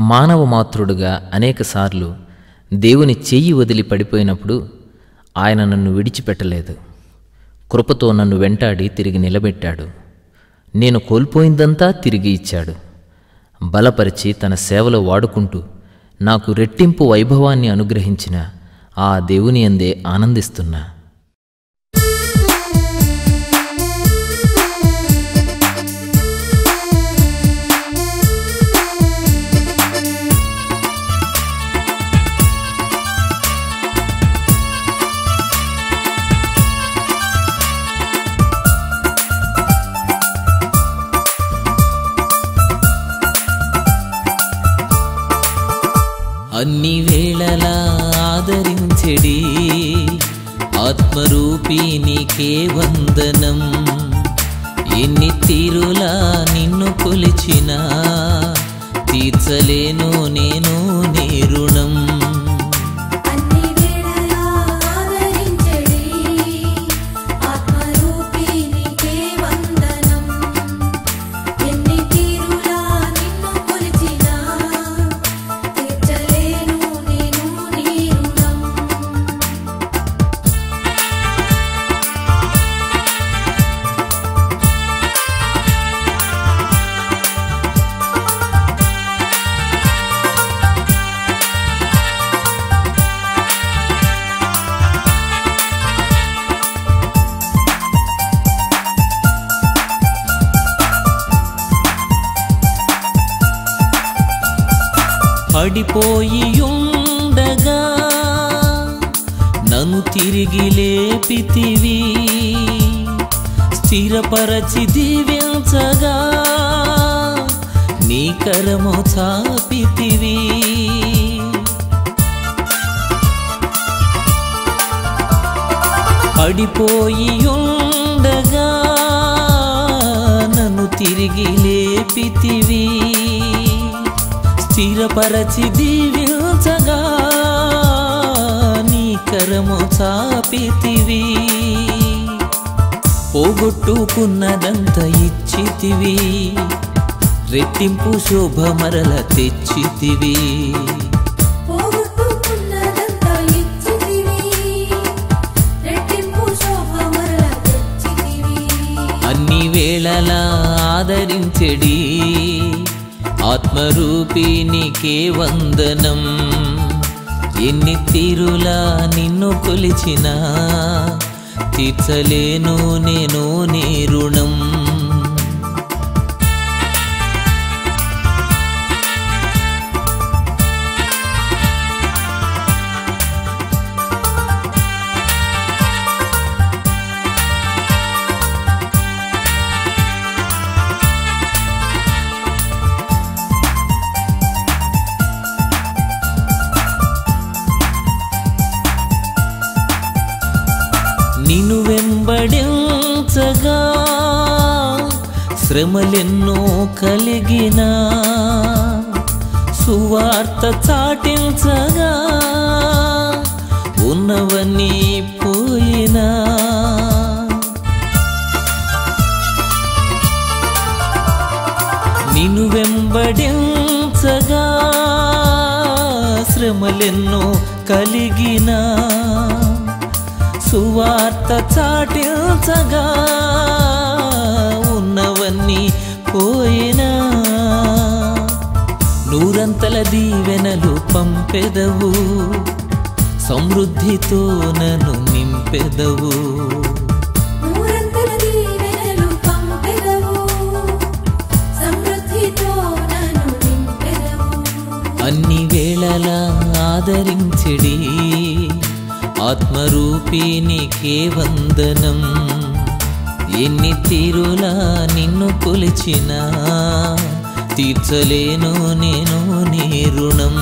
మానవ మాతృడుగా అనేకసార్లు దేవుని చెయ్యి వదిలి పడిపోయినప్పుడు ఆయన నన్ను విడిచిపెట్టలేదు. కృపతో నన్ను వెంటాడి తిరిగి నిలబెట్టాడు. నేను కోల్పోయిందంతా తిరిగి ఇచ్చాడు. బలపరిచి తన సేవలో వాడుకుంటూ నాకు రెట్టింపు వైభవాన్ని అనుగ్రహించిన ఆ దేవుని అందే ఆనందిస్తున్నా. అన్ని వేళలా ఆదరించెడి. ఆత్మరూపీ నీకే వందనం. ఎన్ని తీరులా నిన్ను కొలిచినా తీర్చలేను నేను పడిపోయి ఉండగా నన్ను తిరిగి లేపితివి స్థిరపరచి దీవించగా నీ కరము చాపితివి. పడిపోయి ఉండగా నన్ను తిరిగి లేపితివీ. స్థిరపరచి దీవించగా నీ కరము చాపితివి. పోగొట్టుకున్నదంత ఇచ్చితివి. రెట్టింపు శోభ మరల తెచ్చితివి. పోగొట్టుకున్నదంతా ఇచ్చితివి. రెట్టింపు శోభ మరల తెచ్చితివి. అన్ని వేళలా ఆదరించెడి. ఆత్మరూపీనికే వందనం. ఎన్ని తీరులా నిన్ను కొలిచినా తీర్చలేను నేను నీ రుణం. నిను వెంబడించగా శ్రమలెన్నో కలిగిన సువార్త చాటించగా ఉన్నవన్నీ పోయినా. నిను వెంబడించగా శ్రమలెన్నో కలిగినా. సువార్త చాటించగా ఉన్నవన్నీ పోయినా. నూరంతల దీవెనలు పంపెదవు సమృద్ధితో నన్ను నింపెదవు. నూరంతల దీవెనలు పంపెదవు సమృద్ధితో నన్ను నింపెదవు. అన్ని వేళలా ఆదరించెడి ఆత్మరూపీ వందనం. ఎన్ని తీరులా నిన్ను కొలిచినా తీర్చలేను నేను నీ రుణం.